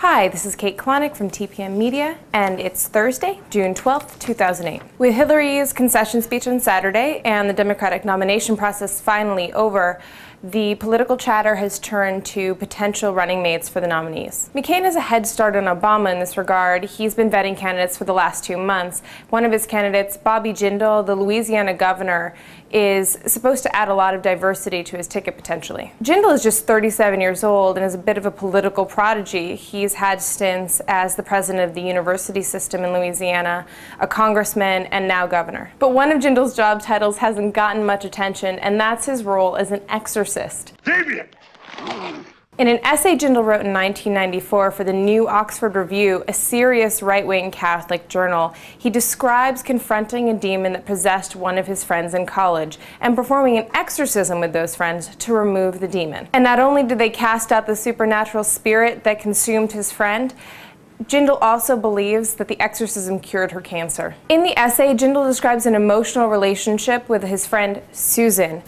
Hi, this is Kate Klonick from TPM Media, and it's Thursday, June 12th, 2008. With Hillary's concession speech on Saturday and the Democratic nomination process finally over, the political chatter has turned to potential running mates for the nominees. McCain has a head start on Obama in this regard. He's been vetting candidates for the last two months. One of his candidates, Bobby Jindal, the Louisiana governor, is supposed to add a lot of diversity to his ticket potentially. Jindal is just 37 years old and is a bit of a political prodigy. He's had stints as the president of the university system in Louisiana, a congressman, and now governor. But one of Jindal's job titles hasn't gotten much attention, and that's his role as an exorcist. Damien! In an essay Jindal wrote in 1994 for the New Oxford Review, a serious right-wing Catholic journal, he describes confronting a demon that possessed one of his friends in college and performing an exorcism with those friends to remove the demon. And not only did they cast out the supernatural spirit that consumed his friend, Jindal also believes that the exorcism cured her cancer. In the essay, Jindal describes an emotional relationship with his friend Susan,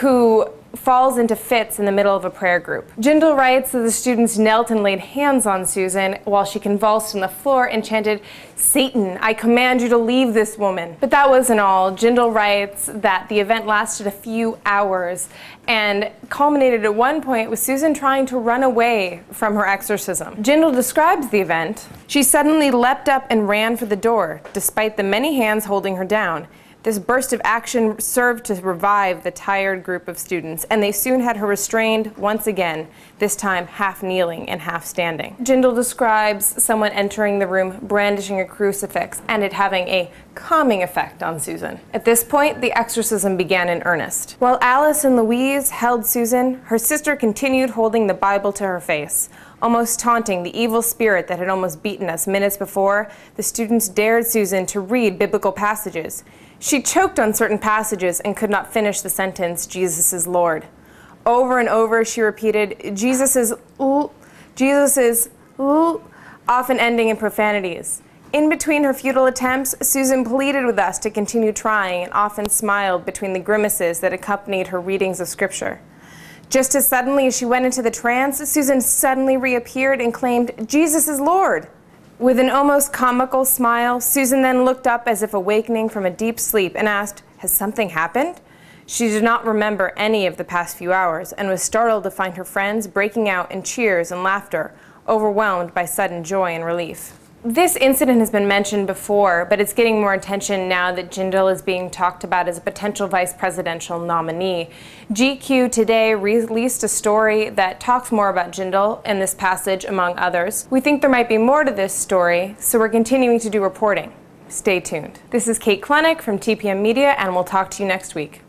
who falls into fits in the middle of a prayer group. Jindal writes that the students knelt and laid hands on Susan while she convulsed on the floor and chanted, Satan, I command you to leave this woman. But that wasn't all. Jindal writes that the event lasted a few hours and culminated at one point with Susan trying to run away from her exorcism. Jindal describes the event. She suddenly leapt up and ran for the door, despite the many hands holding her down. This burst of action served to revive the tired group of students, and they soon had her restrained once again, this time half kneeling and half standing. Jindal describes someone entering the room brandishing a crucifix and it having a calming effect on Susan. At this point, the exorcism began in earnest. While Alice and Louise held Susan, her sister continued holding the Bible to her face. Almost taunting the evil spirit that had almost beaten us minutes before, the students dared Susan to read biblical passages. She choked on certain passages and could not finish the sentence, Jesus is Lord. Over and over she repeated, Jesus is, Jesus is, often ending in profanities. In between her futile attempts, Susan pleaded with us to continue trying and often smiled between the grimaces that accompanied her readings of Scripture. Just as suddenly as she went into the trance, Susan suddenly reappeared and claimed, Jesus is Lord. With an almost comical smile, Susan then looked up as if awakening from a deep sleep and asked, Has something happened? She did not remember any of the past few hours and was startled to find her friends breaking out in cheers and laughter, overwhelmed by sudden joy and relief this incident has been mentioned before, but it's getting more attention now that Jindal is being talked about as a potential vice presidential nominee. GQ today released a story that talks more about Jindal in this passage, among others. We think there might be more to this story, so we're continuing to do reporting. Stay tuned. This is Kate Klonick from TPM Media, and we'll talk to you next week.